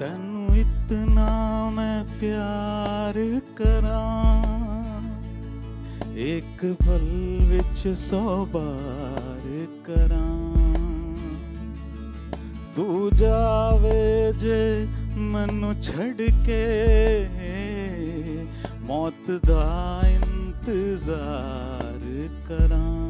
ਤੈਨੂੰ ਇਤਨਾ ਮੈਂ ਪਿਆਰ ਕਰਾਂ। ਇੱਕ ਪਲ ਵਿੱਚ ਸੌ ਬਾਰ ਕਰਾਂ। ਤੂੰ ਜਾਵੇ ਜੇ ਮੈਨੂੰ ਛੱਡ ਕੇ, ਮੌਤ ਦਾ ਇੰਤਜ਼ਾਰ ਕਰਾਂ।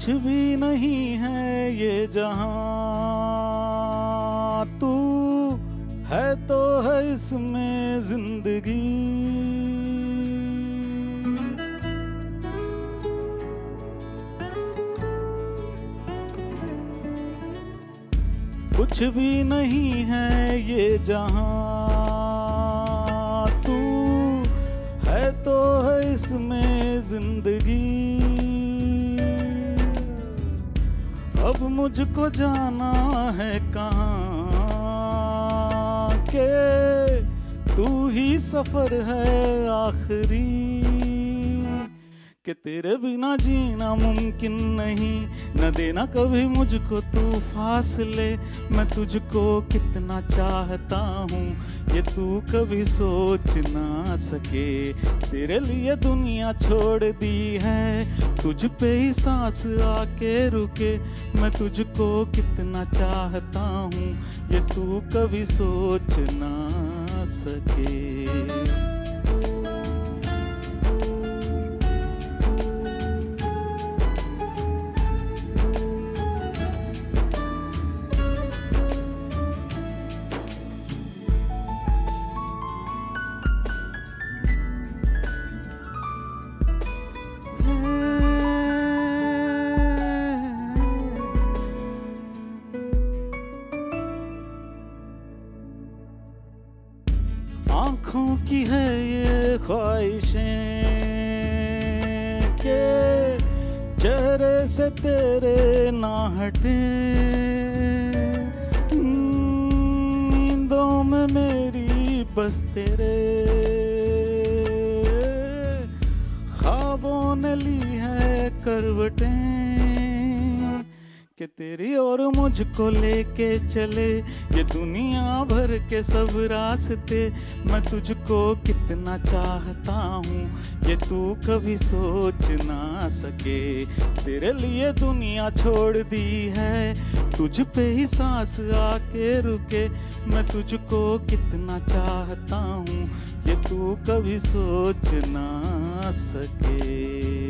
कुछ भी नहीं है ये जहाँ। तू है तो है इसमें ज़िंदगी। कुछ भी नहीं है ये जहाँ। तू है तो है इसमें ज़िंदगी। अब मुझको जाना है कहाँ के? तू ही सफ़र है आखिरी। कि तेरे बिना जीना मुमकिन नहीं, न देना कभी मुझको तू फासले। मैं तुझको कितना चाहता हूँ, ये तू कभी सोच ना सके। तेरे लिए दुनिया छोड़ दी है तुझ पे ही सांस आके रुके। मैं तुझको कितना चाहता हूँ, ये तू कभी सोच ना सके। आँखों की है ये ख्वाहिशें के चेहरे से तेरे ना हटे। नींदों में मेरी बस तेरे। ख्वाबों ने ली है करवटें। कि तेरी और मुझको लेके चले। ये दुनिया भर के सब रास्ते मैं तुझको कितना चाहता हूँ। ये तू कभी सोच ना सके। तेरे लिए दुनिया छोड़ दी है। तुझ पे ही सांस आके रुके। मैं तुझको कितना चाहता हूँ। ये तू कभी सोच ना सके।